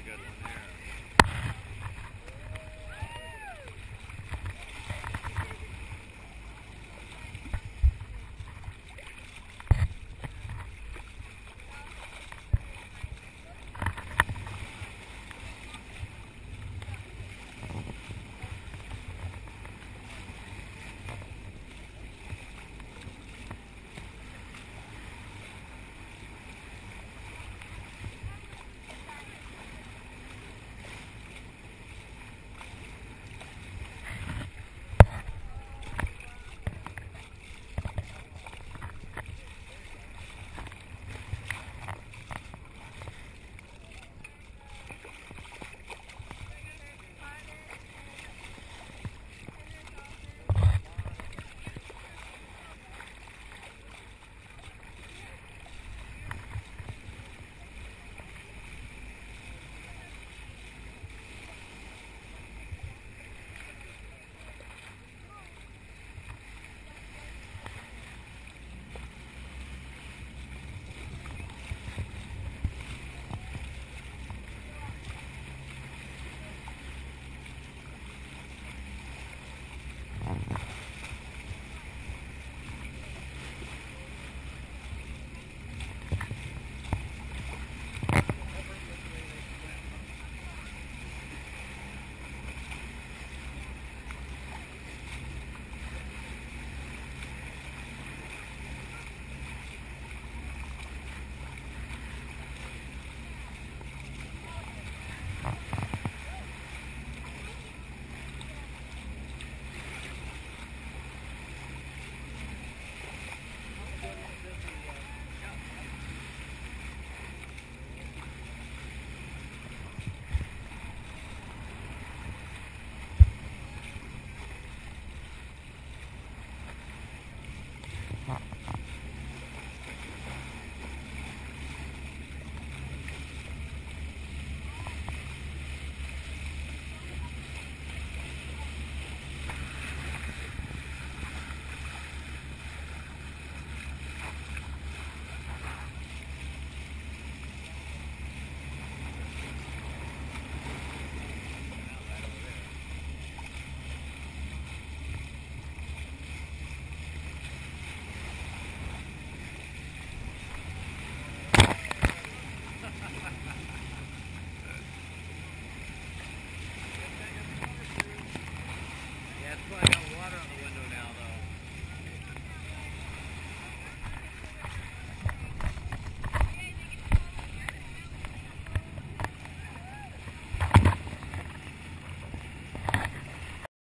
a good one there. Yeah.